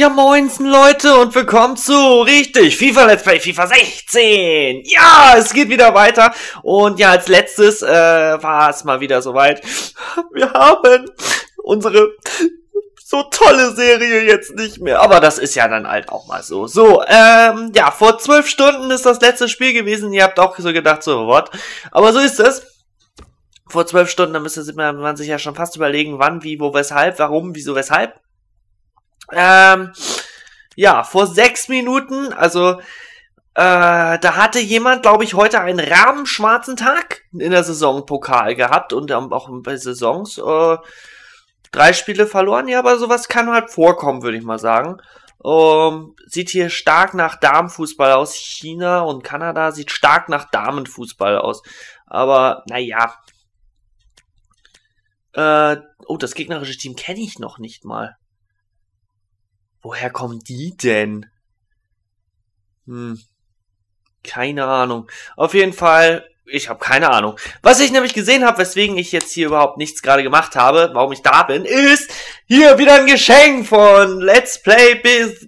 Ja, moinsen Leute und willkommen zu, richtig, FIFA Let's Play FIFA 16. Ja, es geht wieder weiter. Und ja, als letztes äh, war es mal wieder soweit. Wir haben unsere so tolle Serie jetzt nicht mehr. Aber das ist ja dann halt auch mal so. So, ähm, ja, vor zwölf Stunden ist das letzte Spiel gewesen. Ihr habt auch so gedacht, so, what? Aber so ist es. Vor zwölf Stunden, da müsste man sich ja schon fast überlegen, wann, wie, wo, weshalb, warum, wieso, weshalb. Ähm, ja, vor sechs Minuten, also äh, da hatte jemand, glaube ich, heute einen rabenschwarzen Tag in der Saison Pokal gehabt und auch bei Saisons äh, drei Spiele verloren. Ja, aber sowas kann halt vorkommen, würde ich mal sagen. Ähm, sieht hier stark nach Damenfußball aus. China und Kanada sieht stark nach Damenfußball aus. Aber naja. Äh, oh, das gegnerische Team kenne ich noch nicht mal. Woher kommen die denn? Hm. Keine Ahnung. Auf jeden Fall, ich habe keine Ahnung. Was ich nämlich gesehen habe, weswegen ich jetzt hier überhaupt nichts gerade gemacht habe, warum ich da bin, ist hier wieder ein Geschenk von Let's Play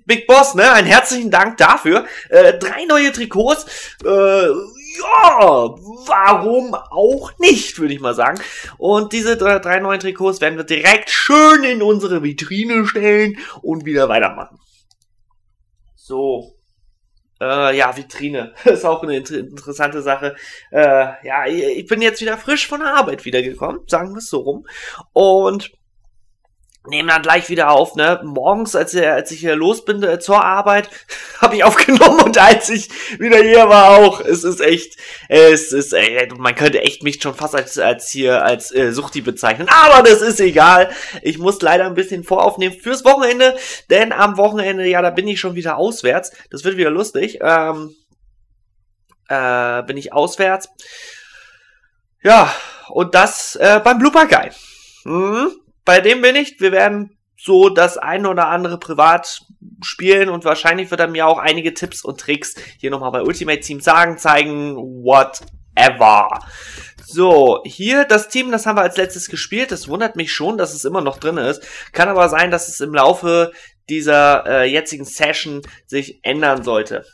Big Boss, ne? Einen herzlichen Dank dafür. Äh, drei neue Trikots. Äh, ja, warum auch nicht, würde ich mal sagen. Und diese drei, neuen Trikots werden wir direkt schön in unsere Vitrine stellen und wieder weitermachen. So. Äh, ja, Vitrine. ist auch eine inter interessante Sache. Äh, ja, ich bin jetzt wieder frisch von der Arbeit wiedergekommen, sagen wir es so rum. Und nehmen dann gleich wieder auf, ne? Morgens, als, als ich hier los bin äh, zur Arbeit, habe ich aufgenommen und als ich wieder hier war auch. Es ist echt, es ist, äh, man könnte echt mich schon fast als, als hier als äh, Suchti bezeichnen, aber das ist egal. Ich muss leider ein bisschen voraufnehmen fürs Wochenende, denn am Wochenende, ja, da bin ich schon wieder auswärts. Das wird wieder lustig. Ähm, äh, bin ich auswärts. Ja, und das äh, beim Blooper Guy. Mhm bei dem bin ich. Wir werden so das ein oder andere privat spielen und wahrscheinlich wird er mir auch einige Tipps und Tricks hier nochmal bei Ultimate Team sagen, zeigen, whatever. So, hier das Team, das haben wir als letztes gespielt. Das wundert mich schon, dass es immer noch drin ist. Kann aber sein, dass es im Laufe dieser äh, jetzigen Session sich ändern sollte.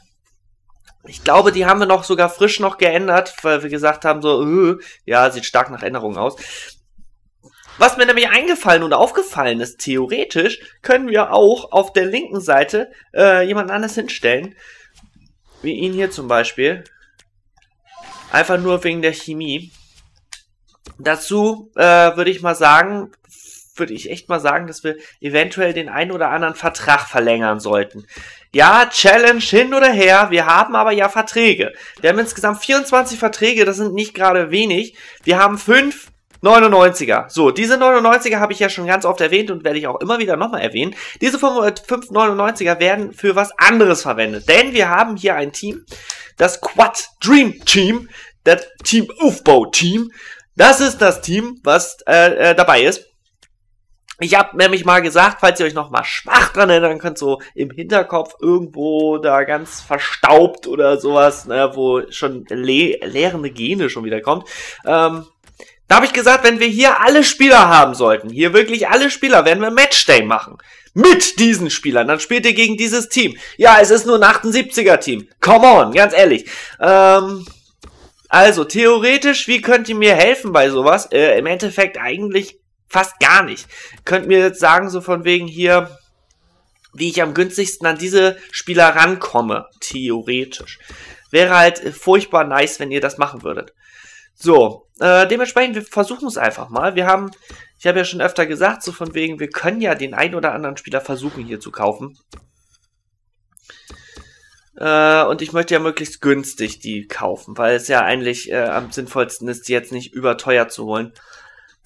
Ich glaube, die haben wir noch sogar frisch noch geändert, weil wir gesagt haben, so, äh, ja, sieht stark nach Änderungen aus. Was mir nämlich eingefallen und aufgefallen ist, theoretisch können wir auch auf der linken Seite äh, jemand anderes hinstellen. Wie ihn hier zum Beispiel. Einfach nur wegen der Chemie. Dazu äh, würde ich mal sagen, würde ich echt mal sagen, dass wir eventuell den einen oder anderen Vertrag verlängern sollten. Ja, Challenge hin oder her, wir haben aber ja Verträge. Wir haben insgesamt 24 Verträge, das sind nicht gerade wenig. Wir haben fünf 99er. So, diese 99er habe ich ja schon ganz oft erwähnt und werde ich auch immer wieder nochmal erwähnen. Diese 5 99er werden für was anderes verwendet. Denn wir haben hier ein Team, das Quad Dream Team, das Team Aufbau Team. Das ist das Team, was äh, äh, dabei ist. Ich habe nämlich mal gesagt, falls ihr euch noch mal schwach dran erinnern könnt, so im Hinterkopf irgendwo da ganz verstaubt oder sowas, ne, wo schon le leerende Gene schon wieder kommt. Ähm, da habe ich gesagt, wenn wir hier alle Spieler haben sollten, hier wirklich alle Spieler, werden wir Matchday machen. Mit diesen Spielern. Dann spielt ihr gegen dieses Team. Ja, es ist nur ein 78er Team. Come on, ganz ehrlich. Ähm, also, theoretisch, wie könnt ihr mir helfen bei sowas? Äh, Im Endeffekt eigentlich fast gar nicht. Könnt mir jetzt sagen, so von wegen hier, wie ich am günstigsten an diese Spieler rankomme. Theoretisch. Wäre halt furchtbar nice, wenn ihr das machen würdet. So, äh, dementsprechend, wir versuchen es einfach mal. Wir haben, ich habe ja schon öfter gesagt, so von wegen, wir können ja den einen oder anderen Spieler versuchen hier zu kaufen. Äh, und ich möchte ja möglichst günstig die kaufen, weil es ja eigentlich äh, am sinnvollsten ist, die jetzt nicht überteuer zu holen.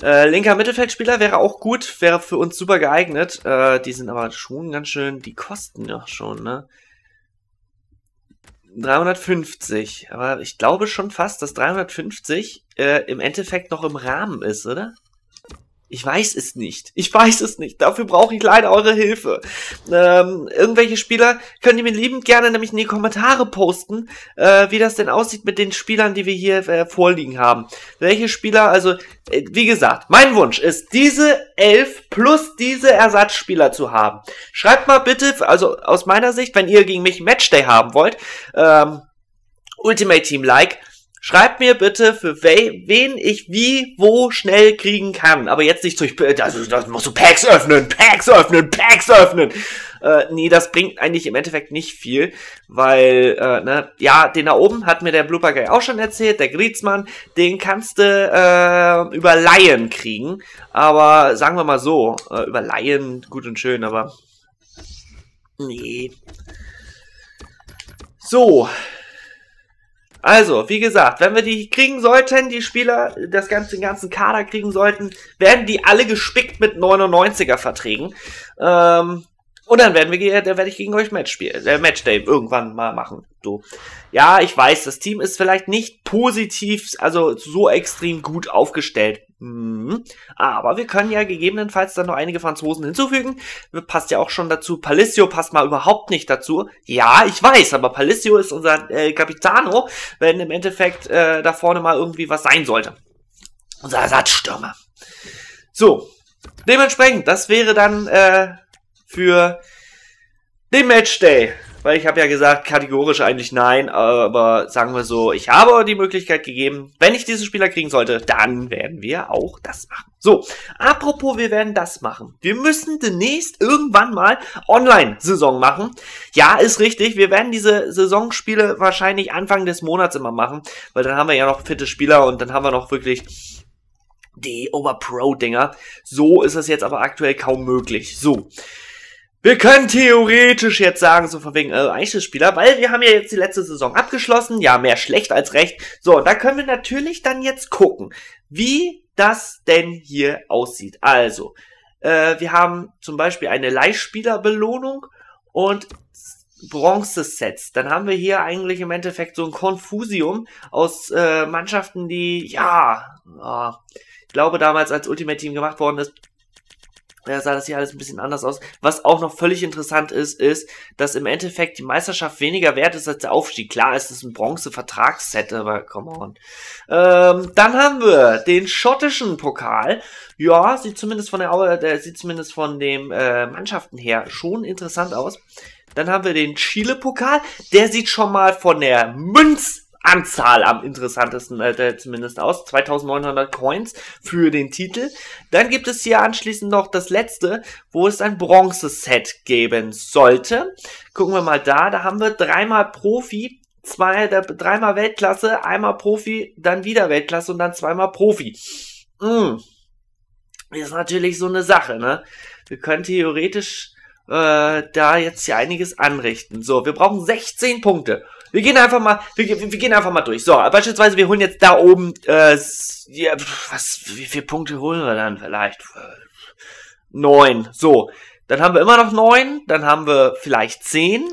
Äh, linker Mittelfeldspieler wäre auch gut, wäre für uns super geeignet. Äh, die sind aber schon ganz schön, die kosten ja schon, ne? 350. Aber ich glaube schon fast, dass 350 äh, im Endeffekt noch im Rahmen ist, oder? Ich weiß es nicht. Ich weiß es nicht. Dafür brauche ich leider eure Hilfe. Ähm, irgendwelche Spieler könnt ihr mir liebend gerne nämlich in die Kommentare posten, äh, wie das denn aussieht mit den Spielern, die wir hier äh, vorliegen haben. Welche Spieler, also, äh, wie gesagt, mein Wunsch ist, diese elf plus diese Ersatzspieler zu haben. Schreibt mal bitte, also aus meiner Sicht, wenn ihr gegen mich Matchday haben wollt, ähm, Ultimate Team Like, Schreibt mir bitte, für we wen ich wie, wo schnell kriegen kann. Aber jetzt nicht durch, das, das musst du Packs öffnen, Packs öffnen, Packs öffnen. Äh, nee, das bringt eigentlich im Endeffekt nicht viel, weil, äh, ne, ja, den da oben hat mir der Blooper Guy auch schon erzählt, der Griezmann, den kannst du äh, über Laien kriegen. Aber sagen wir mal so, äh, über Laien, gut und schön, aber nee. So, also, wie gesagt, wenn wir die kriegen sollten, die Spieler, das ganze, den ganzen Kader kriegen sollten, werden die alle gespickt mit 99er Verträgen. Ähm, und dann werden wir, da werde ich gegen euch Match spielen, äh, Matchday irgendwann mal machen. So. Ja, ich weiß, das Team ist vielleicht nicht positiv, also so extrem gut aufgestellt. Mhm. Aber wir können ja gegebenenfalls dann noch einige Franzosen hinzufügen. Passt ja auch schon dazu. Palicio passt mal überhaupt nicht dazu. Ja, ich weiß, aber Palicio ist unser äh, Capitano, wenn im Endeffekt äh, da vorne mal irgendwie was sein sollte. Unser Ersatzstürmer. So, dementsprechend, das wäre dann äh, für den Matchday. Weil ich habe ja gesagt, kategorisch eigentlich nein, aber sagen wir so, ich habe die Möglichkeit gegeben, wenn ich diesen Spieler kriegen sollte, dann werden wir auch das machen. So, apropos, wir werden das machen. Wir müssen demnächst irgendwann mal Online-Saison machen. Ja, ist richtig, wir werden diese Saisonspiele wahrscheinlich Anfang des Monats immer machen, weil dann haben wir ja noch fitte Spieler und dann haben wir noch wirklich die Overpro-Dinger. So ist es jetzt aber aktuell kaum möglich. So. Wir können theoretisch jetzt sagen, so von wegen äh, Einzelspieler, weil wir haben ja jetzt die letzte Saison abgeschlossen. Ja, mehr schlecht als recht. So, da können wir natürlich dann jetzt gucken, wie das denn hier aussieht. Also, äh, wir haben zum Beispiel eine Leihspielerbelohnung und Bronze-Sets. Dann haben wir hier eigentlich im Endeffekt so ein Konfusium aus äh, Mannschaften, die, ja, ja, ich glaube damals als Ultimate Team gemacht worden ist, ja, sah das hier alles ein bisschen anders aus. Was auch noch völlig interessant ist, ist, dass im Endeffekt die Meisterschaft weniger wert ist als der Aufstieg. Klar ist es ein Bronze-Vertragsset, aber come on. Ähm, dann haben wir den schottischen Pokal. Ja, sieht zumindest von der, der sieht zumindest von den äh, Mannschaften her schon interessant aus. Dann haben wir den Chile-Pokal. Der sieht schon mal von der Münz Anzahl am interessantesten äh, zumindest aus. 2900 Coins für den Titel. Dann gibt es hier anschließend noch das letzte, wo es ein Bronze-Set geben sollte. Gucken wir mal da. Da haben wir dreimal Profi, zwei, dreimal Weltklasse, einmal Profi, dann wieder Weltklasse und dann zweimal Profi. Mm. ist natürlich so eine Sache, ne? Wir können theoretisch äh, da jetzt hier einiges anrichten. So, wir brauchen 16 Punkte. Wir gehen einfach mal, wir, wir, gehen einfach mal durch. So, beispielsweise, wir holen jetzt da oben, äh, ja, was, wie viele Punkte holen wir dann vielleicht? Neun. So, dann haben wir immer noch neun, dann haben wir vielleicht zehn,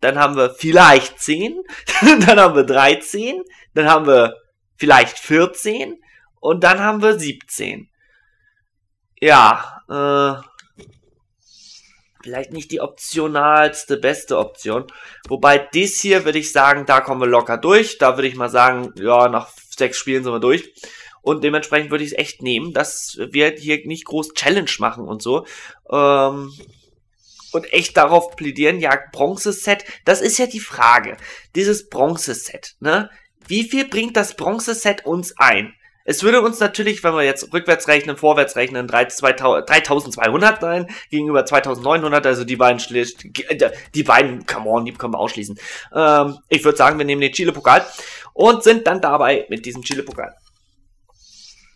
dann haben wir vielleicht zehn, dann haben wir dreizehn, dann haben wir vielleicht vierzehn und dann haben wir siebzehn. Ja, äh, vielleicht nicht die optionalste, beste Option. Wobei dies hier würde ich sagen, da kommen wir locker durch. Da würde ich mal sagen, ja, nach sechs Spielen sind wir durch. Und dementsprechend würde ich es echt nehmen, dass wir hier nicht groß Challenge machen und so. Ähm, und echt darauf plädieren, ja, Bronze-Set, das ist ja die Frage. Dieses Bronze-Set, ne? Wie viel bringt das Bronze-Set uns ein? Es würde uns natürlich, wenn wir jetzt rückwärts rechnen, vorwärts rechnen, 3200 sein gegenüber 2900, also die beiden schlicht, die beiden, come on, die können wir ausschließen. Ähm, ich würde sagen, wir nehmen den Chile-Pokal und sind dann dabei mit diesem Chile-Pokal.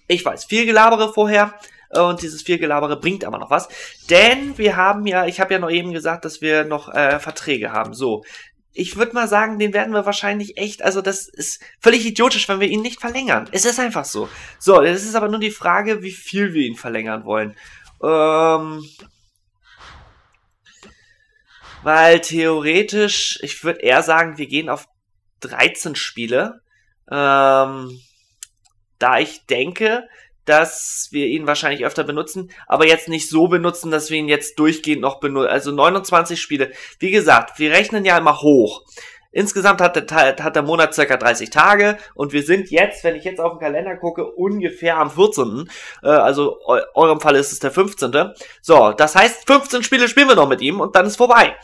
Ich weiß, viel Gelabere vorher, äh, und dieses viel Gelabere bringt aber noch was. Denn wir haben ja, ich habe ja noch eben gesagt, dass wir noch äh, Verträge haben. So, ich würde mal sagen, den werden wir wahrscheinlich echt, also das ist völlig idiotisch, wenn wir ihn nicht verlängern. Es ist einfach so. So, es ist aber nur die Frage, wie viel wir ihn verlängern wollen. Ähm, weil theoretisch, ich würde eher sagen, wir gehen auf 13 Spiele. Ähm, da ich denke, dass wir ihn wahrscheinlich öfter benutzen, aber jetzt nicht so benutzen, dass wir ihn jetzt durchgehend noch benutzen. Also 29 Spiele. Wie gesagt, wir rechnen ja immer hoch. Insgesamt hat der, hat der Monat circa 30 Tage und wir sind jetzt, wenn ich jetzt auf den Kalender gucke, ungefähr am 14. Äh, also eu eurem Fall ist es der 15. So, das heißt, 15 Spiele spielen wir noch mit ihm und dann ist vorbei.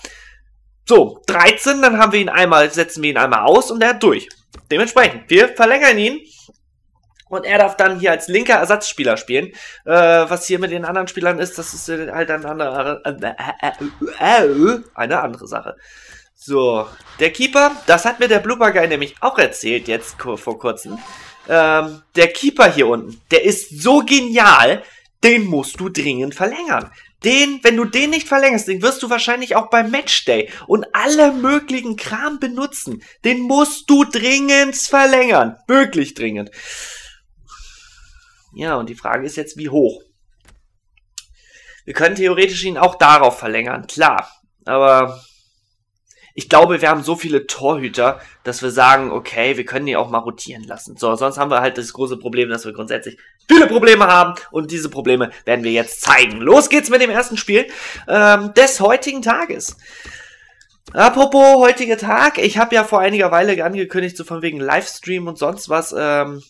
So, 13, dann haben wir ihn einmal, setzen wir ihn einmal aus und er hat durch. Dementsprechend, wir verlängern ihn und er darf dann hier als linker Ersatzspieler spielen. Äh, was hier mit den anderen Spielern ist, das ist halt eine andere, eine andere Sache. So, der Keeper, das hat mir der Blooper Guy nämlich auch erzählt jetzt vor kurzem. Ähm, der Keeper hier unten, der ist so genial, den musst du dringend verlängern. Den, wenn du den nicht verlängerst, den wirst du wahrscheinlich auch beim Matchday und alle möglichen Kram benutzen. Den musst du dringend verlängern. Wirklich dringend. Ja, und die Frage ist jetzt, wie hoch? Wir können theoretisch ihn auch darauf verlängern, klar. Aber ich glaube, wir haben so viele Torhüter, dass wir sagen, okay, wir können die auch mal rotieren lassen. So, sonst haben wir halt das große Problem, dass wir grundsätzlich viele Probleme haben und diese Probleme werden wir jetzt zeigen. Los geht's mit dem ersten Spiel ähm, des heutigen Tages. Apropos heutiger Tag, ich habe ja vor einiger Weile angekündigt, so von wegen Livestream und sonst was. Ähm,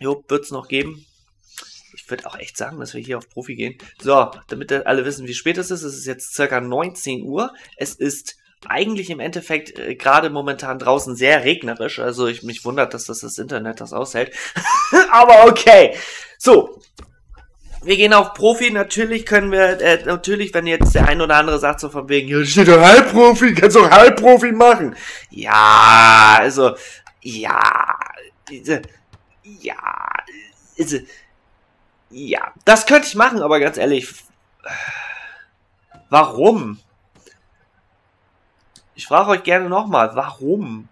jo, wird's noch geben würde auch echt sagen, dass wir hier auf Profi gehen. So, damit alle wissen, wie spät es ist. Es ist jetzt circa 19 Uhr. Es ist eigentlich im Endeffekt äh, gerade momentan draußen sehr regnerisch. Also ich mich wundert, dass das das Internet das aushält. Aber okay. So. Wir gehen auf Profi. Natürlich können wir, äh, natürlich, wenn jetzt der ein oder andere sagt so von wegen, hier steht doch Halbprofi, kannst doch Halbprofi machen. Ja, also, ja, ja, also, ja, das könnte ich machen, aber ganz ehrlich, warum? Ich frage euch gerne nochmal, warum?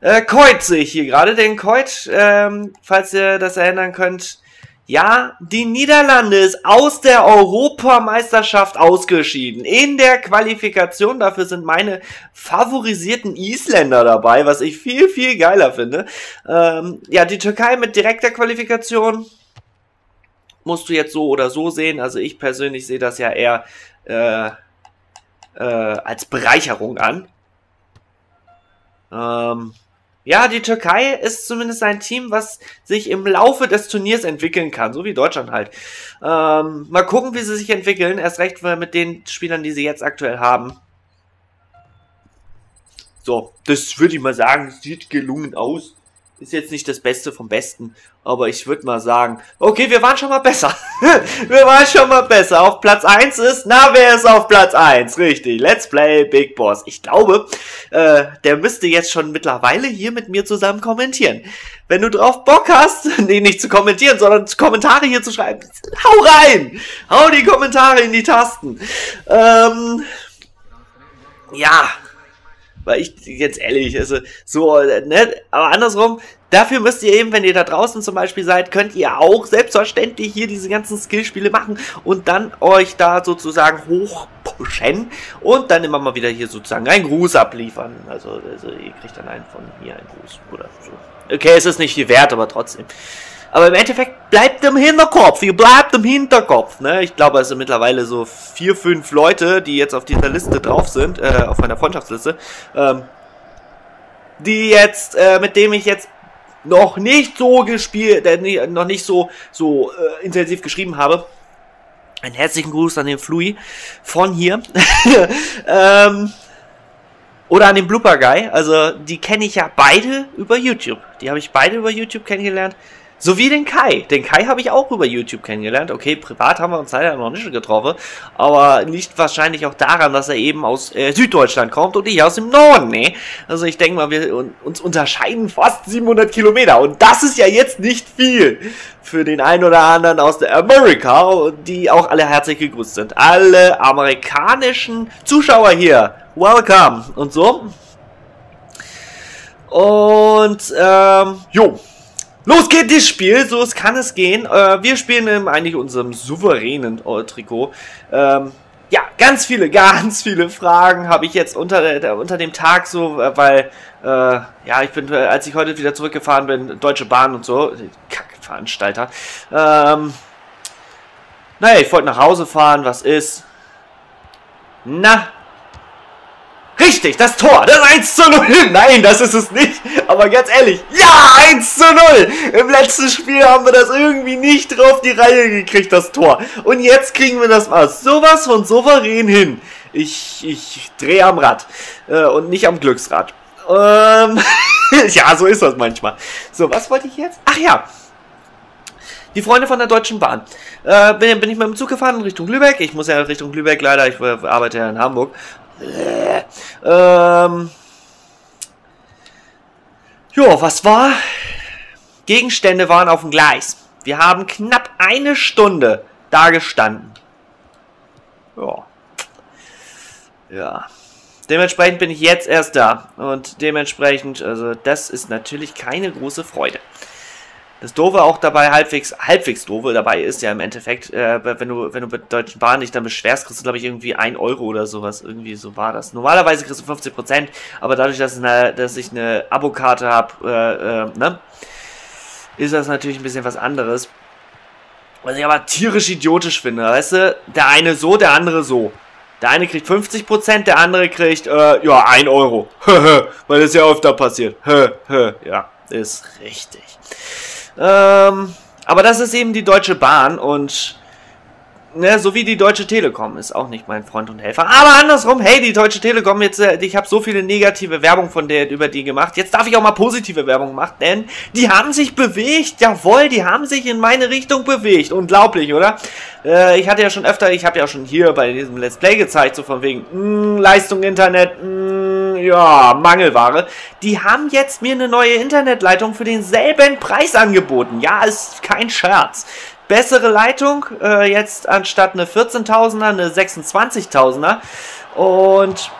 Äh, Coit sehe ich hier gerade, den Coit, ähm, falls ihr das erinnern könnt, ja, die Niederlande ist aus der Europameisterschaft ausgeschieden. In der Qualifikation, dafür sind meine favorisierten Isländer dabei, was ich viel, viel geiler finde. Ähm, ja, die Türkei mit direkter Qualifikation musst du jetzt so oder so sehen. Also ich persönlich sehe das ja eher äh, äh, als Bereicherung an. Ähm, ja, die Türkei ist zumindest ein Team, was sich im Laufe des Turniers entwickeln kann, so wie Deutschland halt. Ähm, mal gucken, wie sie sich entwickeln. Erst recht mit den Spielern, die sie jetzt aktuell haben. So, das würde ich mal sagen, sieht gelungen aus. Ist jetzt nicht das Beste vom Besten, aber ich würde mal sagen, okay, wir waren schon mal besser. wir waren schon mal besser. Auf Platz 1 ist, na, wer ist auf Platz 1? Richtig, Let's Play Big Boss. Ich glaube, äh, der müsste jetzt schon mittlerweile hier mit mir zusammen kommentieren. Wenn du drauf Bock hast, nee, nicht zu kommentieren, sondern Kommentare hier zu schreiben, hau rein! Hau die Kommentare in die Tasten. Ähm, ja, weil ich, jetzt ehrlich, also so, ne, aber andersrum, dafür müsst ihr eben, wenn ihr da draußen zum Beispiel seid, könnt ihr auch selbstverständlich hier diese ganzen Skillspiele machen und dann euch da sozusagen hochpushen und dann immer mal wieder hier sozusagen einen Gruß abliefern. Also, also ihr kriegt dann einen von mir einen Gruß oder so. Okay, es ist nicht viel wert, aber trotzdem. Aber im Endeffekt bleibt im Hinterkopf, ihr bleibt im Hinterkopf. Ne? Ich glaube, es sind mittlerweile so vier, fünf Leute, die jetzt auf dieser Liste drauf sind, äh, auf meiner Freundschaftsliste, ähm, die jetzt, äh, mit dem ich jetzt noch nicht so gespielt, äh, noch nicht so, so äh, intensiv geschrieben habe. Einen herzlichen Gruß an den Flui von hier. ähm, oder an den Blooper Guy. Also die kenne ich ja beide über YouTube. Die habe ich beide über YouTube kennengelernt. Sowie den Kai. Den Kai habe ich auch über YouTube kennengelernt. Okay, privat haben wir uns leider noch nicht getroffen, aber liegt wahrscheinlich auch daran, dass er eben aus äh, Süddeutschland kommt und ich aus dem Norden, ne? Also ich denke mal, wir uns unterscheiden fast 700 Kilometer und das ist ja jetzt nicht viel für den einen oder anderen aus der Amerika, die auch alle herzlich gegrüßt sind. Alle amerikanischen Zuschauer hier, welcome und so. Und ähm, jo. Los geht das Spiel, so es kann es gehen. Äh, wir spielen in eigentlich unserem souveränen äh, Trikot. Ähm, ja, ganz viele, ganz viele Fragen habe ich jetzt unter, unter dem Tag so, äh, weil, äh, ja, ich bin, äh, als ich heute wieder zurückgefahren bin, Deutsche Bahn und so, Kackveranstalter, ähm, naja, ich wollte nach Hause fahren, was ist? Na, Richtig, das Tor, das 1 zu 0. Nein, das ist es nicht. Aber ganz ehrlich, ja, 1 zu 0. Im letzten Spiel haben wir das irgendwie nicht drauf die Reihe gekriegt, das Tor. Und jetzt kriegen wir das mal sowas von souverän hin. Ich, ich drehe am Rad äh, und nicht am Glücksrad. Ähm, ja, so ist das manchmal. So, was wollte ich jetzt? Ach ja, die Freunde von der Deutschen Bahn. Äh, bin, bin, ich mit dem Zug gefahren in Richtung Lübeck. Ich muss ja Richtung Lübeck leider, ich äh, arbeite ja in Hamburg. Ähm. Jo, was war? Gegenstände waren auf dem Gleis. Wir haben knapp eine Stunde da gestanden. Ja. Ja. Dementsprechend bin ich jetzt erst da. Und dementsprechend, also das ist natürlich keine große Freude. Das Doofe auch dabei, halbwegs, halbwegs Doofe dabei ist ja im Endeffekt, äh, wenn du, wenn du bei Deutschen Bahn dich dann beschwerst, kriegst du, glaube ich, irgendwie 1 Euro oder sowas. Irgendwie so war das. Normalerweise kriegst du 50 Prozent, aber dadurch, dass, eine, dass ich eine Abokarte habe, äh, äh, ne, ist das natürlich ein bisschen was anderes. Was ich aber tierisch idiotisch finde, weißt du, der eine so, der andere so. Der eine kriegt 50%, der andere kriegt, äh, ja, 1 Euro. Weil das ja öfter passiert. ja, ist richtig. Ähm, aber das ist eben die Deutsche Bahn und ne, so wie die Deutsche Telekom ist auch nicht mein Freund und Helfer. Aber andersrum, hey, die Deutsche Telekom, jetzt, äh, ich habe so viele negative Werbung von der über die gemacht. Jetzt darf ich auch mal positive Werbung machen, denn die haben sich bewegt. Jawohl, die haben sich in meine Richtung bewegt. Unglaublich, oder? Äh, ich hatte ja schon öfter, ich habe ja schon hier bei diesem Let's Play gezeigt, so von wegen mh, hm, Leistung Internet, mh, hm, ja, Mangelware. Die haben jetzt mir eine neue Internetleitung für denselben Preis angeboten. Ja, ist kein Scherz bessere Leitung, äh, jetzt anstatt eine 14.000er, eine 26.000er. Und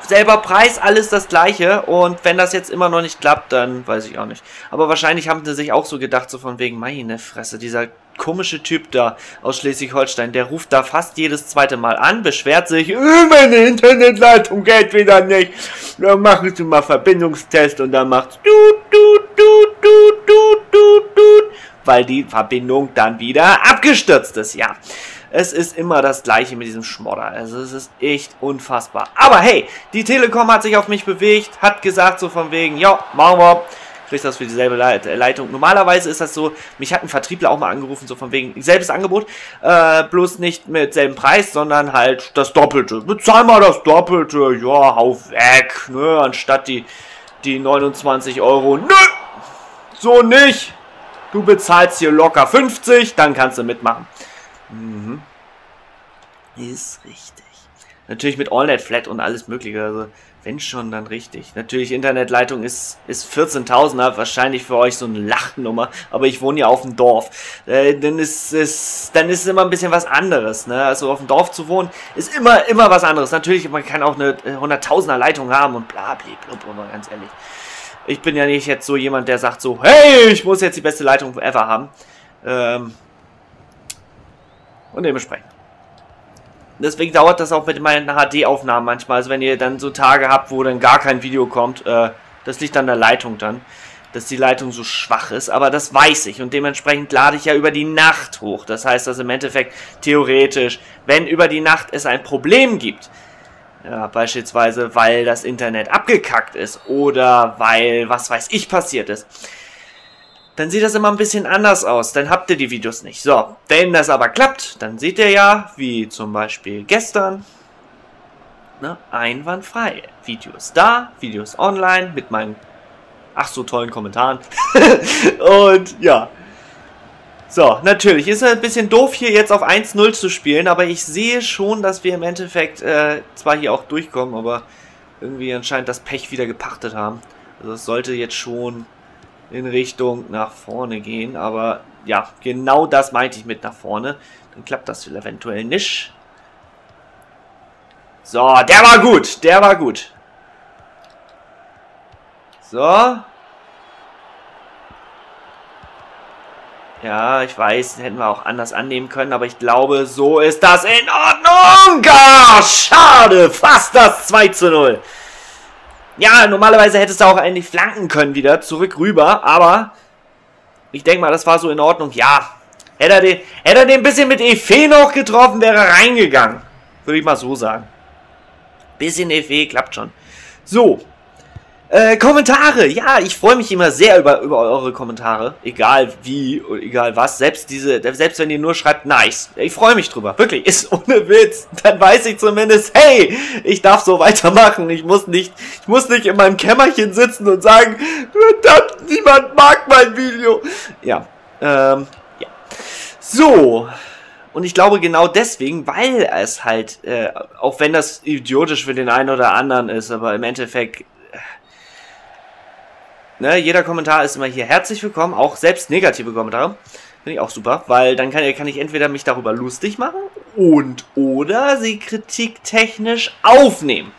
selber Preis, alles das gleiche. Und wenn das jetzt immer noch nicht klappt, dann weiß ich auch nicht. Aber wahrscheinlich haben sie sich auch so gedacht, so von wegen, meine Fresse, dieser komische Typ da aus Schleswig-Holstein, der ruft da fast jedes zweite Mal an, beschwert sich, äh, meine Internetleitung geht wieder nicht. Dann machen sie mal Verbindungstest und dann macht's du, du, du, du, du, du, du weil die Verbindung dann wieder abgestürzt ist. Ja, es ist immer das gleiche mit diesem Schmodder. Also es ist echt unfassbar. Aber hey, die Telekom hat sich auf mich bewegt, hat gesagt so von wegen, ja, machen wir kriegst das für dieselbe Leitung. Normalerweise ist das so, mich hat ein Vertriebler auch mal angerufen, so von wegen, selbes Angebot, äh, bloß nicht mit selben Preis, sondern halt das Doppelte. Bezahl mal das Doppelte, ja, hau weg, ne, anstatt die, die 29 Euro. Nö, so nicht. Du bezahlst hier locker 50, dann kannst du mitmachen. Mhm. Ist richtig. Natürlich mit AllNet Flat und alles mögliche. Also, wenn schon, dann richtig. Natürlich, Internetleitung ist, ist 14.000er, wahrscheinlich für euch so eine Lachnummer, aber ich wohne ja auf dem Dorf. Äh, dann, ist es, dann ist es immer ein bisschen was anderes. Ne? Also auf dem Dorf zu wohnen, ist immer, immer was anderes. Natürlich, man kann auch eine 100.000er Leitung haben und bla, bla, bla, bla, ganz ehrlich. Ich bin ja nicht jetzt so jemand, der sagt so, hey, ich muss jetzt die beste Leitung ever haben. Ähm und dementsprechend. Deswegen dauert das auch mit meinen HD-Aufnahmen manchmal. Also wenn ihr dann so Tage habt, wo dann gar kein Video kommt, äh, das liegt an der Leitung dann, dass die Leitung so schwach ist. Aber das weiß ich und dementsprechend lade ich ja über die Nacht hoch. Das heißt, dass im Endeffekt theoretisch, wenn über die Nacht es ein Problem gibt, ja, beispielsweise, weil das Internet abgekackt ist oder weil was weiß ich passiert ist. Dann sieht das immer ein bisschen anders aus. Dann habt ihr die Videos nicht. So, wenn das aber klappt, dann seht ihr ja, wie zum Beispiel gestern, ne, einwandfrei. Videos da, Videos online mit meinen ach so tollen Kommentaren. Und ja, so, natürlich. Ist ein bisschen doof, hier jetzt auf 1-0 zu spielen, aber ich sehe schon, dass wir im Endeffekt äh, zwar hier auch durchkommen, aber irgendwie anscheinend das Pech wieder gepachtet haben. Also es sollte jetzt schon in Richtung nach vorne gehen, aber ja, genau das meinte ich mit nach vorne. Dann klappt das eventuell nicht. So, der war gut, der war gut. So, Ja, ich weiß, hätten wir auch anders annehmen können, aber ich glaube, so ist das in Ordnung. Oh, schade, fast das 2 zu 0. Ja, normalerweise hättest du auch eigentlich flanken können wieder, zurück rüber, aber ich denke mal, das war so in Ordnung. Ja, hätte er den, hätte er den ein bisschen mit Efe noch getroffen, wäre er reingegangen. Würde ich mal so sagen. Bisschen Efe, klappt schon. So, äh, Kommentare, ja, ich freue mich immer sehr über, über eure Kommentare, egal wie, egal was, selbst diese, selbst wenn ihr nur schreibt, nice, ich freue mich drüber, wirklich, ist ohne Witz, dann weiß ich zumindest, hey, ich darf so weitermachen, ich muss nicht, ich muss nicht in meinem Kämmerchen sitzen und sagen, verdammt, niemand mag mein Video. Ja, ähm, ja. So, und ich glaube genau deswegen, weil es halt, äh, auch wenn das idiotisch für den einen oder anderen ist, aber im Endeffekt Ne, jeder Kommentar ist immer hier herzlich willkommen, auch selbst negative Kommentare. Finde ich auch super, weil dann kann, kann ich entweder mich darüber lustig machen und oder sie kritiktechnisch aufnehmen.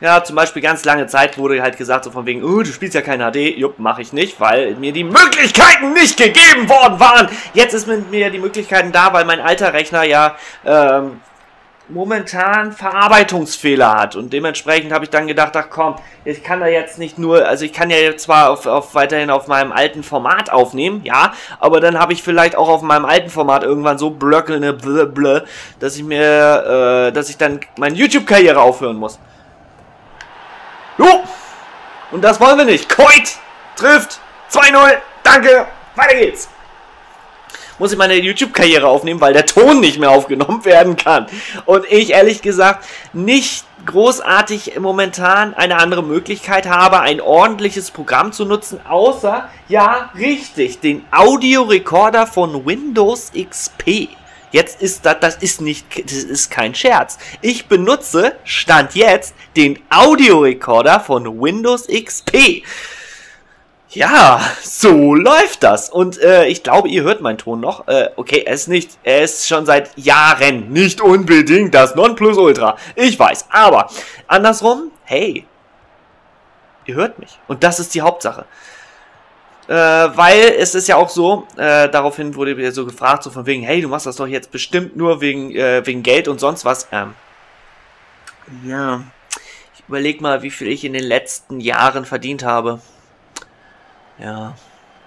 Ja, zum Beispiel ganz lange Zeit wurde halt gesagt, so von wegen, oh, du spielst ja kein HD. Jupp, mache ich nicht, weil mir die Möglichkeiten nicht gegeben worden waren. Jetzt ist mit mir die Möglichkeiten da, weil mein alter Rechner ja ähm, momentan Verarbeitungsfehler hat und dementsprechend habe ich dann gedacht, ach komm, ich kann da jetzt nicht nur, also ich kann ja jetzt zwar auf, auf weiterhin auf meinem alten Format aufnehmen, ja, aber dann habe ich vielleicht auch auf meinem alten Format irgendwann so blöckelnde blö, blö, dass ich mir, äh, dass ich dann meine YouTube-Karriere aufhören muss. Jo! Und das wollen wir nicht. Koit trifft 2-0. Danke. Weiter geht's muss ich meine YouTube-Karriere aufnehmen, weil der Ton nicht mehr aufgenommen werden kann. Und ich ehrlich gesagt nicht großartig momentan eine andere Möglichkeit habe, ein ordentliches Programm zu nutzen, außer, ja, richtig, den Audiorekorder von Windows XP. Jetzt ist das, das ist nicht, das ist kein Scherz. Ich benutze, Stand jetzt, den Audiorekorder von Windows XP. Ja, so läuft das. Und äh, ich glaube, ihr hört meinen Ton noch. Äh, okay, er ist nicht, er ist schon seit Jahren nicht unbedingt das Nonplusultra. Ich weiß, aber andersrum, hey, ihr hört mich. Und das ist die Hauptsache. Äh, weil es ist ja auch so, äh, daraufhin wurde mir so gefragt, so von wegen, hey, du machst das doch jetzt bestimmt nur wegen, äh, wegen Geld und sonst was. Ähm, ja, ich überleg mal, wie viel ich in den letzten Jahren verdient habe. Ja.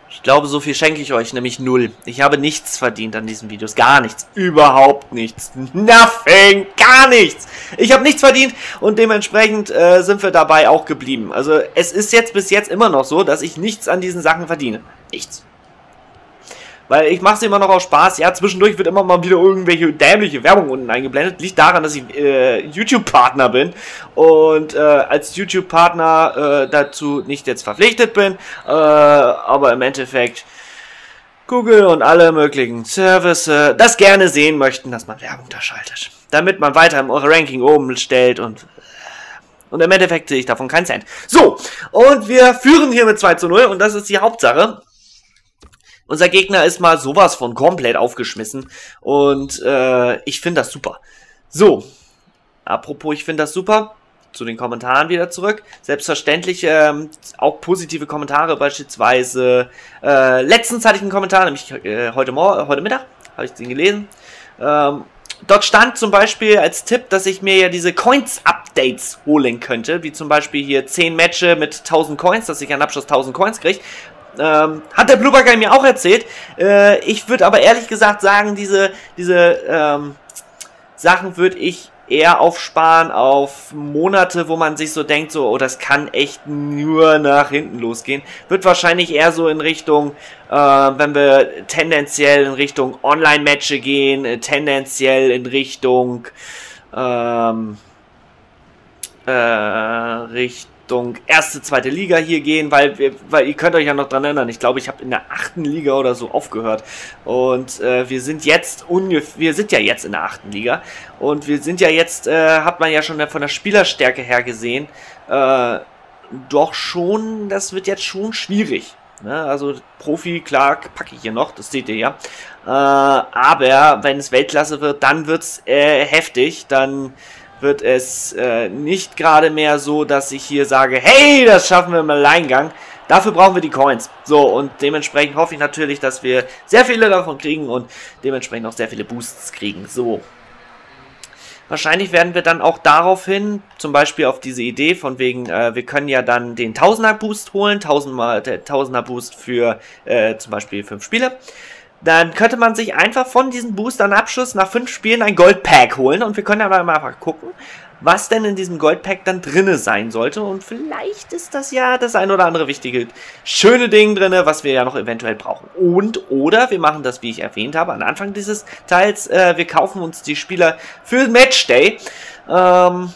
Ich glaube, so viel schenke ich euch, nämlich null. Ich habe nichts verdient an diesen Videos. Gar nichts. Überhaupt nichts. Nothing. Gar nichts. Ich habe nichts verdient und dementsprechend äh, sind wir dabei auch geblieben. Also es ist jetzt bis jetzt immer noch so, dass ich nichts an diesen Sachen verdiene. Nichts. Weil ich mache es immer noch aus Spaß. Ja, zwischendurch wird immer mal wieder irgendwelche dämliche Werbung unten eingeblendet. Liegt daran, dass ich äh, YouTube-Partner bin und äh, als YouTube-Partner äh, dazu nicht jetzt verpflichtet bin, äh, aber im Endeffekt Google und alle möglichen Services das gerne sehen möchten, dass man Werbung da schaltet. Damit man weiter im Ranking oben stellt und und im Endeffekt sehe ich davon keinen Cent. So, und wir führen hier mit 2 zu 0 und das ist die Hauptsache. Unser Gegner ist mal sowas von komplett aufgeschmissen. Und äh, ich finde das super. So, apropos, ich finde das super. Zu den Kommentaren wieder zurück. Selbstverständlich ähm, auch positive Kommentare, beispielsweise. Äh, letztens hatte ich einen Kommentar, nämlich äh, heute, Morgen, heute Mittag, habe ich den gelesen. Ähm, dort stand zum Beispiel als Tipp, dass ich mir ja diese Coins-Updates holen könnte, wie zum Beispiel hier 10 Matches mit 1000 Coins, dass ich an Abschluss 1000 Coins kriege. Ähm, hat der Blue Guy mir auch erzählt. Äh, ich würde aber ehrlich gesagt sagen, diese, diese ähm, Sachen würde ich eher aufsparen auf Monate, wo man sich so denkt, so, oh, das kann echt nur nach hinten losgehen. Wird wahrscheinlich eher so in Richtung, äh, wenn wir tendenziell in Richtung Online-Matches gehen, äh, tendenziell in Richtung, ähm, äh, Richtung Richtung erste, zweite Liga hier gehen, weil, wir, weil ihr könnt euch ja noch dran erinnern, ich glaube, ich habe in der achten Liga oder so aufgehört. Und äh, wir sind jetzt ungefähr, wir sind ja jetzt in der achten Liga. Und wir sind ja jetzt, äh, hat man ja schon von der Spielerstärke her gesehen, äh, doch schon, das wird jetzt schon schwierig. Ne? Also Profi, klar, packe ich hier noch, das seht ihr ja. Äh, aber wenn es Weltklasse wird, dann wird's äh, heftig, dann wird es äh, nicht gerade mehr so, dass ich hier sage, hey, das schaffen wir im Alleingang. Dafür brauchen wir die Coins. So, und dementsprechend hoffe ich natürlich, dass wir sehr viele davon kriegen und dementsprechend auch sehr viele Boosts kriegen. So. Wahrscheinlich werden wir dann auch daraufhin, zum Beispiel auf diese Idee von wegen, äh, wir können ja dann den Tausender Boost holen, Tausender, der Tausender Boost für äh, zum Beispiel fünf Spiele. Dann könnte man sich einfach von diesem Booster-Abschluss nach fünf Spielen ein Gold-Pack holen und wir können aber mal einfach gucken, was denn in diesem Goldpack dann drinne sein sollte. Und vielleicht ist das ja das ein oder andere wichtige, schöne Ding drinne, was wir ja noch eventuell brauchen. Und, oder wir machen das, wie ich erwähnt habe, am Anfang dieses Teils, äh, wir kaufen uns die Spieler für Matchday. Ähm,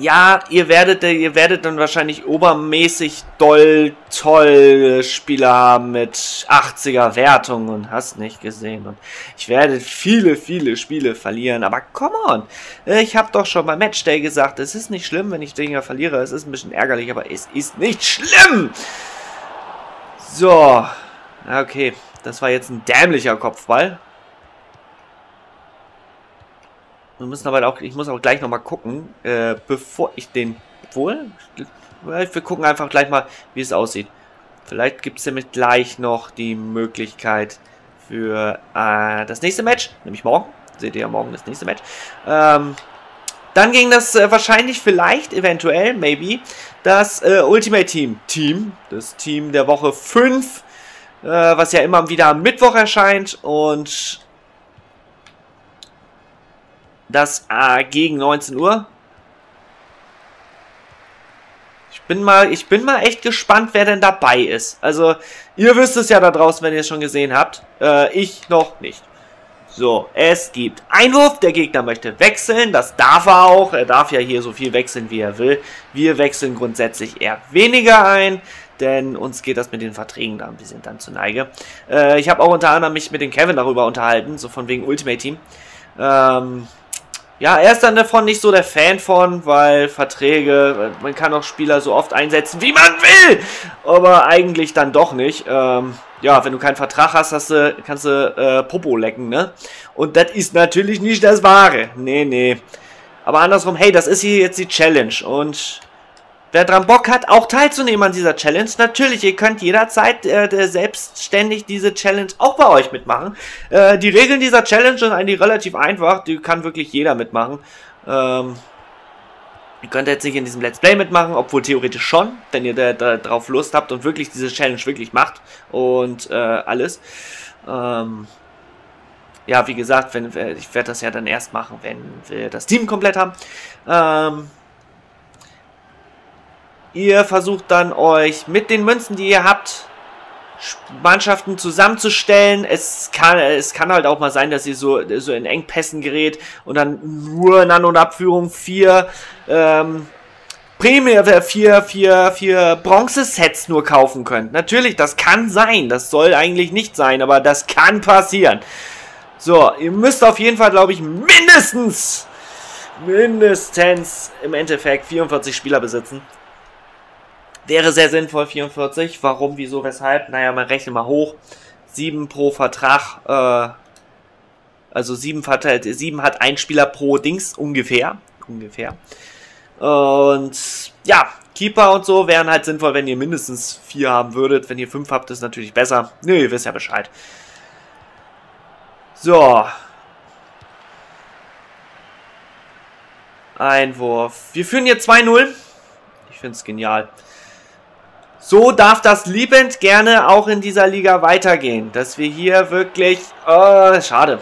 ja, ihr werdet, ihr werdet dann wahrscheinlich obermäßig doll toll Spieler haben mit 80er Wertungen und hast nicht gesehen. Und ich werde viele, viele Spiele verlieren. Aber come on, ich habe doch schon bei Matchday gesagt, es ist nicht schlimm, wenn ich Dinger verliere. Es ist ein bisschen ärgerlich, aber es ist nicht schlimm. So, okay, das war jetzt ein dämlicher Kopfball. Wir müssen aber auch, ich muss auch gleich nochmal gucken, äh, bevor ich den, obwohl, wir gucken einfach gleich mal, wie es aussieht. Vielleicht gibt es nämlich gleich noch die Möglichkeit für äh, das nächste Match, nämlich morgen. Seht ihr ja morgen das nächste Match. Ähm, dann ging das äh, wahrscheinlich, vielleicht, eventuell, maybe, das äh, Ultimate Team Team, das Team der Woche 5, äh, was ja immer wieder am Mittwoch erscheint und das äh, gegen 19 Uhr. Ich bin mal, ich bin mal echt gespannt, wer denn dabei ist. Also, ihr wisst es ja da draußen, wenn ihr es schon gesehen habt. Äh, ich noch nicht. So, es gibt Einwurf, der Gegner möchte wechseln, das darf er auch, er darf ja hier so viel wechseln, wie er will. Wir wechseln grundsätzlich eher weniger ein, denn uns geht das mit den Verträgen da ein bisschen dann zu Neige. Äh, ich habe auch unter anderem mich mit dem Kevin darüber unterhalten, so von wegen Ultimate Team. Ähm, ja, er ist dann davon nicht so der Fan von, weil Verträge, man kann auch Spieler so oft einsetzen, wie man will, aber eigentlich dann doch nicht. Ähm, ja, wenn du keinen Vertrag hast, hast du, kannst du äh, Popo lecken, ne? Und das ist natürlich nicht das Wahre. Nee, nee. Aber andersrum, hey, das ist hier jetzt die Challenge und Wer dran Bock hat, auch teilzunehmen an dieser Challenge, natürlich, ihr könnt jederzeit äh, selbstständig diese Challenge auch bei euch mitmachen. Äh, die Regeln dieser Challenge sind eigentlich relativ einfach, die kann wirklich jeder mitmachen. Ähm, ihr könnt jetzt nicht in diesem Let's Play mitmachen, obwohl theoretisch schon, wenn ihr da, da drauf Lust habt und wirklich diese Challenge wirklich macht und äh, alles. Ähm, ja, wie gesagt, wenn, ich werde das ja dann erst machen, wenn wir das Team komplett haben. Ähm, Ihr versucht dann euch mit den Münzen, die ihr habt, Mannschaften zusammenzustellen. Es kann, es kann halt auch mal sein, dass ihr so, so in Engpässen gerät und dann nur in An- und Abführung vier ähm, Prämie, äh, vier, vier, vier Bronze-Sets nur kaufen könnt. Natürlich, das kann sein. Das soll eigentlich nicht sein, aber das kann passieren. So, ihr müsst auf jeden Fall, glaube ich, mindestens, mindestens im Endeffekt 44 Spieler besitzen. Wäre sehr sinnvoll, 44. Warum, wieso, weshalb? Naja, man rechnet mal hoch. 7 pro Vertrag, äh, also 7 verteilt, 7 hat ein Spieler pro Dings, ungefähr. Ungefähr. Und ja, Keeper und so wären halt sinnvoll, wenn ihr mindestens 4 haben würdet. Wenn ihr 5 habt, ist natürlich besser. Nö, ihr wisst ja Bescheid. So. Einwurf. Wir führen hier 2-0. Ich finde es genial. So darf das liebend gerne auch in dieser Liga weitergehen. Dass wir hier wirklich... Oh, schade.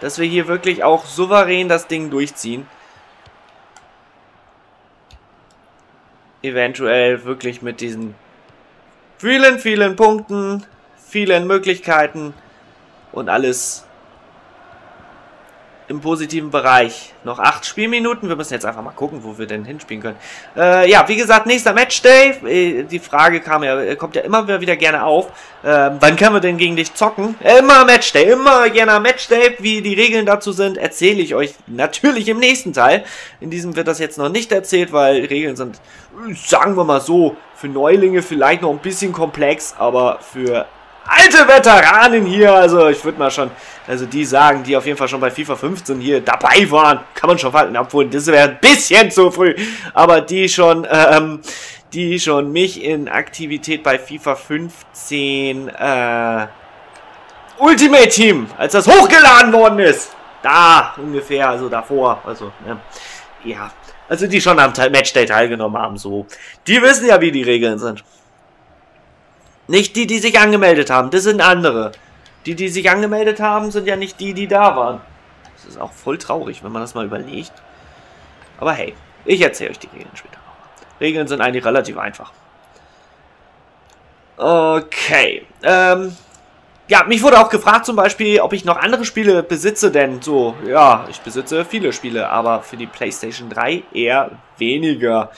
Dass wir hier wirklich auch souverän das Ding durchziehen. Eventuell wirklich mit diesen vielen, vielen Punkten, vielen Möglichkeiten und alles im positiven Bereich. Noch acht Spielminuten. Wir müssen jetzt einfach mal gucken, wo wir denn hinspielen können. Äh, ja, wie gesagt, nächster Matchday. Äh, die Frage kam ja, kommt ja immer wieder gerne auf. Äh, wann können wir denn gegen dich zocken? Immer Matchday, immer gerne Matchday. Wie die Regeln dazu sind, erzähle ich euch natürlich im nächsten Teil. In diesem wird das jetzt noch nicht erzählt, weil Regeln sind, sagen wir mal so, für Neulinge vielleicht noch ein bisschen komplex, aber für alte Veteranen hier. Also ich würde mal schon, also die sagen, die auf jeden Fall schon bei FIFA 15 hier dabei waren, kann man schon falten, obwohl das wäre ein bisschen zu früh. Aber die schon, ähm, die schon mich in Aktivität bei FIFA 15 äh, Ultimate Team, als das hochgeladen worden ist. Da ungefähr, also davor, also ne, ja, also die schon am Matchday teilgenommen haben, so. Die wissen ja, wie die Regeln sind. Nicht die, die sich angemeldet haben, das sind andere. Die, die sich angemeldet haben, sind ja nicht die, die da waren. Das ist auch voll traurig, wenn man das mal überlegt. Aber hey, ich erzähle euch die Regeln später. Regeln sind eigentlich relativ einfach. Okay. Ähm, ja, mich wurde auch gefragt zum Beispiel, ob ich noch andere Spiele besitze, denn so, ja, ich besitze viele Spiele, aber für die PlayStation 3 eher weniger.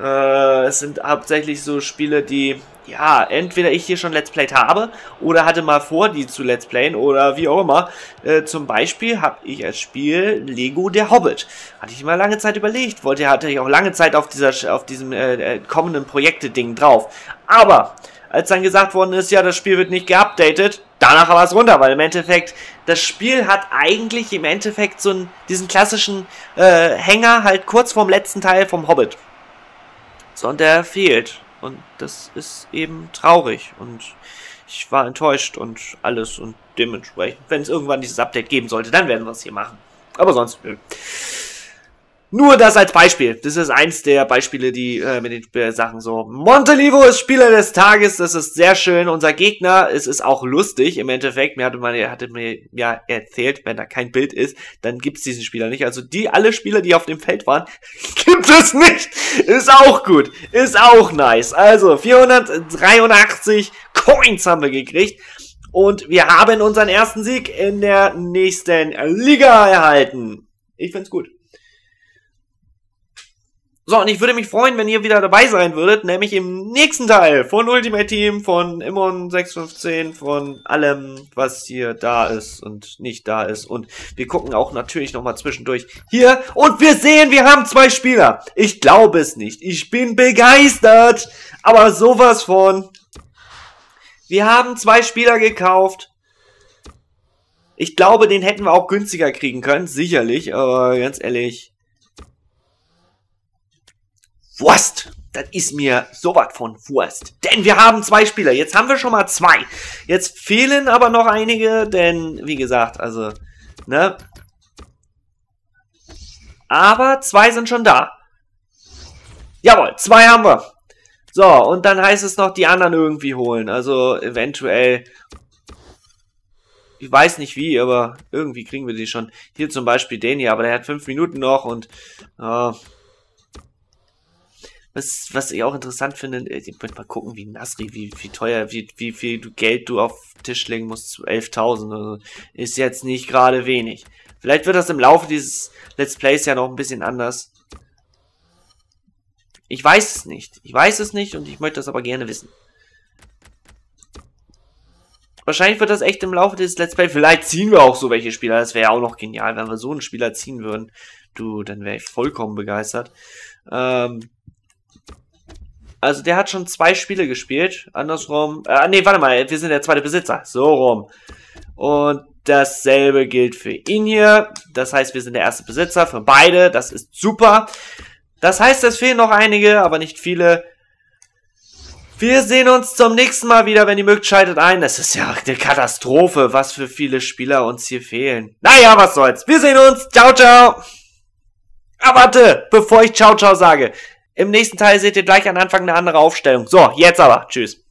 Äh, es sind hauptsächlich so Spiele, die, ja, entweder ich hier schon Let's Played habe oder hatte mal vor, die zu Let's Playen oder wie auch immer. Äh, zum Beispiel habe ich als Spiel Lego der Hobbit. Hatte ich mal lange Zeit überlegt, wollte, hatte ich auch lange Zeit auf dieser, auf diesem äh, äh kommenden Projekte-Ding drauf. Aber als dann gesagt worden ist, ja, das Spiel wird nicht geupdatet, danach war es runter, weil im Endeffekt, das Spiel hat eigentlich im Endeffekt so einen, diesen klassischen äh, Hänger halt kurz vorm letzten Teil vom Hobbit. So, und der fehlt. Und das ist eben traurig. Und ich war enttäuscht und alles. Und dementsprechend, wenn es irgendwann dieses Update geben sollte, dann werden wir es hier machen. Aber sonst, nö. Nur das als Beispiel. Das ist eins der Beispiele, die äh, mit den äh, Sachen so. Montelivo ist Spieler des Tages. Das ist sehr schön. Unser Gegner, es ist auch lustig im Endeffekt. Mir hatte man, er hatte mir ja erzählt, wenn da kein Bild ist, dann gibt's diesen Spieler nicht. Also die alle Spieler, die auf dem Feld waren, gibt es nicht. Ist auch gut. Ist auch nice. Also 483 Coins haben wir gekriegt. Und wir haben unseren ersten Sieg in der nächsten Liga erhalten. Ich find's gut. So, und ich würde mich freuen, wenn ihr wieder dabei sein würdet, nämlich im nächsten Teil von Ultimate Team, von Immon 615, von allem, was hier da ist und nicht da ist. Und wir gucken auch natürlich nochmal zwischendurch hier. Und wir sehen, wir haben zwei Spieler. Ich glaube es nicht. Ich bin begeistert. Aber sowas von. Wir haben zwei Spieler gekauft. Ich glaube, den hätten wir auch günstiger kriegen können, sicherlich, aber ganz ehrlich, Wurst. Das ist mir sowas von Wurst. Denn wir haben zwei Spieler. Jetzt haben wir schon mal zwei. Jetzt fehlen aber noch einige, denn, wie gesagt, also, ne? Aber zwei sind schon da. Jawohl, zwei haben wir. So, und dann heißt es noch, die anderen irgendwie holen. Also, eventuell ich weiß nicht wie, aber irgendwie kriegen wir die schon. Hier zum Beispiel den hier, aber der hat fünf Minuten noch und äh, was, was ich auch interessant finde, äh, ich möchte mal gucken, wie Nasri, wie, wie teuer, wie, wie viel Geld du auf den Tisch legen musst, 11.000, also ist jetzt nicht gerade wenig. Vielleicht wird das im Laufe dieses Let's Plays ja noch ein bisschen anders. Ich weiß es nicht. Ich weiß es nicht und ich möchte das aber gerne wissen. Wahrscheinlich wird das echt im Laufe des Let's Play. Vielleicht ziehen wir auch so welche Spieler. Das wäre ja auch noch genial, wenn wir so einen Spieler ziehen würden. Du, dann wäre ich vollkommen begeistert. Ähm, also der hat schon zwei Spiele gespielt. Andersrum. Äh, nee, warte mal, wir sind der zweite Besitzer. So rum. Und dasselbe gilt für ihn hier. Das heißt, wir sind der erste Besitzer für beide. Das ist super. Das heißt, es fehlen noch einige, aber nicht viele. Wir sehen uns zum nächsten Mal wieder, wenn ihr mögt, schaltet ein. Das ist ja eine Katastrophe, was für viele Spieler uns hier fehlen. Naja, was soll's. Wir sehen uns. Ciao, ciao. Ah, warte, bevor ich ciao, ciao sage. Im nächsten Teil seht ihr gleich am Anfang eine andere Aufstellung. So, jetzt aber. Tschüss.